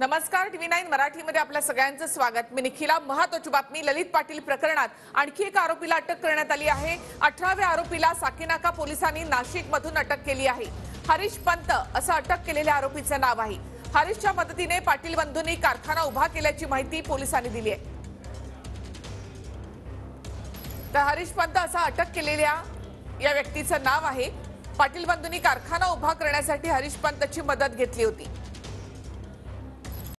नमस्कार TV nine मराठीमध्ये आपल्या सगळ्यांचं स्वागत. मी निखिला महत्वाची बातमी ललित पाटील प्रकरणात आणखी एका आरोपीला अटक करण्यात आली आहे. अठराव्या आरोपीला साकीनाका पोलिसांनी नाशिक मधून अटक केली आहे. हरीश पंत असं अटक केलेल्या आरोपीचं नाव आहे. हरीशच्या मदतीने पाटील बंधूंनी कारखाना उभा केल्याची माहिती पोलिसांनी दिली आहे. तर हरीश पंत असा अटक केलेल्या या व्यक्तीचं नाव आहे. पाटील बंधूंनी कारखाना उभा करण्यासाठी हरीश पंतची मदत घेतली होती.